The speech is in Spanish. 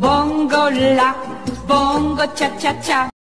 Bongo la, bongo cha cha cha.